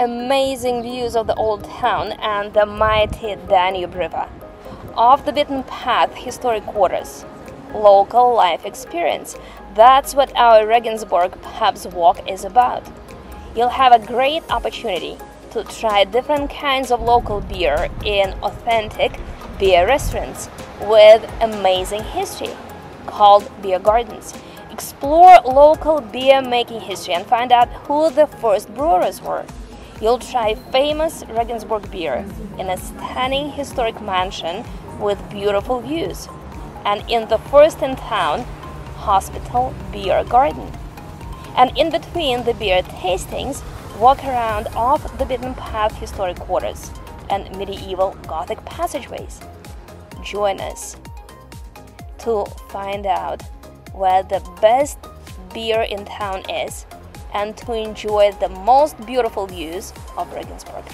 amazing views of the old town and the mighty Danube River, off the beaten path historic quarters, local life experience. That's what our Regensburg Pubs Walk is about. You'll have a great opportunity to try different kinds of local beer in authentic beer restaurants with amazing history called beer gardens. Explore local beer making history and find out who the first brewers were. You'll try famous Regensburg beer in a stunning historic mansion with beautiful views, and in the first in town hospital beer garden. And in between the beer tastings, walk around off the beaten path historic quarters and medieval Gothic passageways. Join us to find out where the best beer in town is and to enjoy the most beautiful views of Regensburg.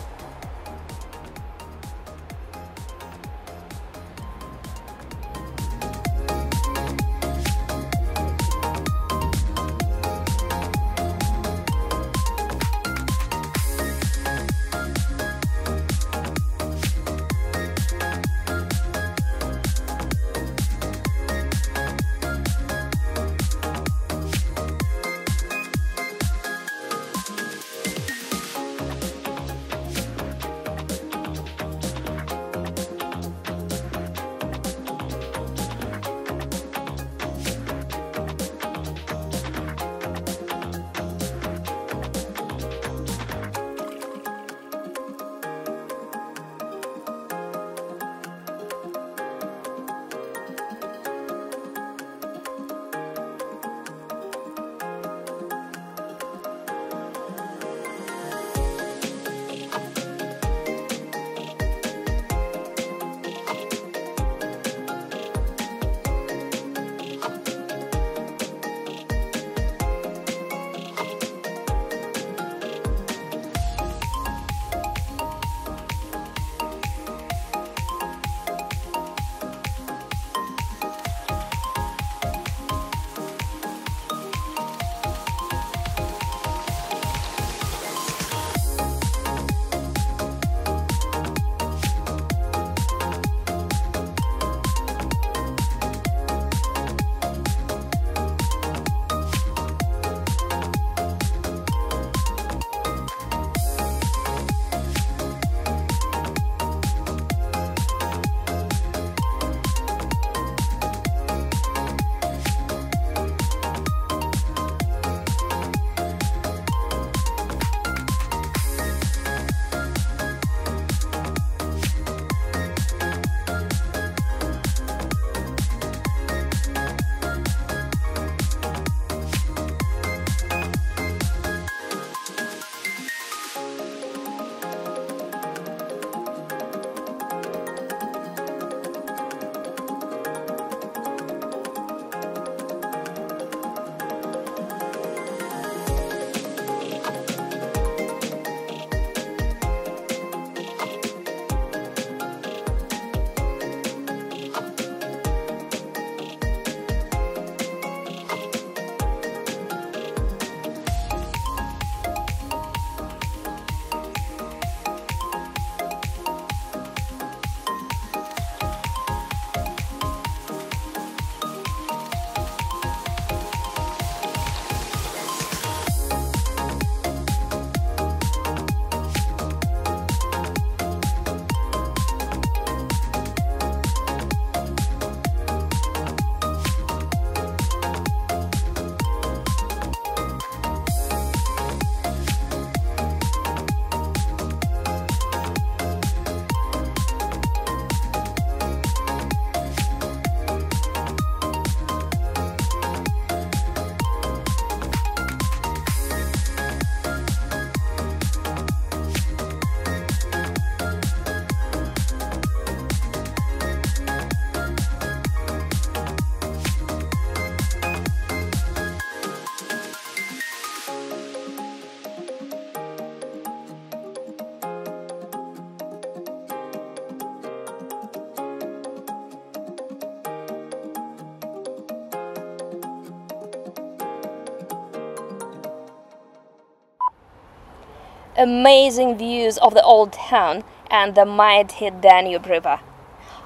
Amazing views of the old town and the mighty Danube River,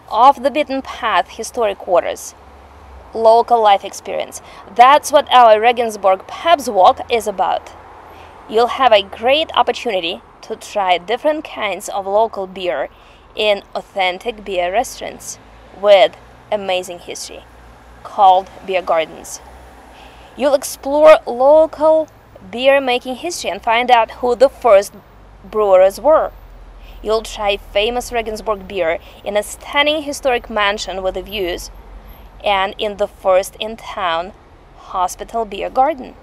off the beaten path historic quarters, local life experience. That's what our Regensburg Pubs Walk is about. You'll have a great opportunity to try different kinds of local beer in authentic beer restaurants with amazing history called beer gardens. You'll explore local beer making history and find out who the first brewers were. You'll try famous Regensburg beer in a stunning historic mansion with views and in the first in town hospital beer garden.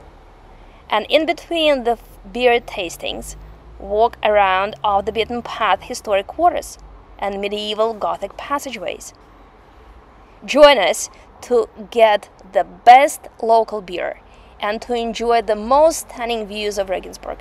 And in between the beer tastings, walk around off the beaten path historic quarters and medieval Gothic passageways. Join us to get the best local beer and to enjoy the most stunning views of Regensburg.